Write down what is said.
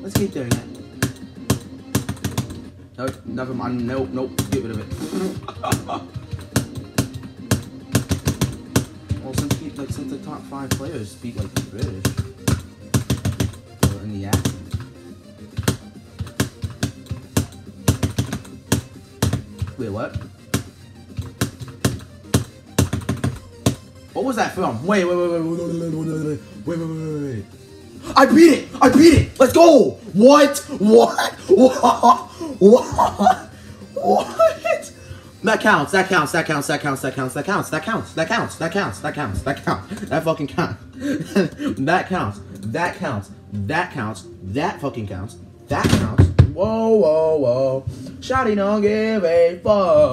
Let's keep doing it. Nope, never mind. Nope, nope. Get rid of it. well, since he, like since the top five players speak like British, or in the accent. Wait, what? What was that from? Wait, wait, wait, wait, wait, wait, wait, wait, wait, wait, wait, wait, wait. I beat it! I beat it! Let's go! What? What? What? What? What? That counts, that counts, that counts, that counts, that counts, that counts, that counts, that counts, that counts, that counts, that counts, that fucking counts. that counts, that counts, that counts, that fucking counts, that counts. Whoa, whoa, whoa. Shotty don't give a fuck.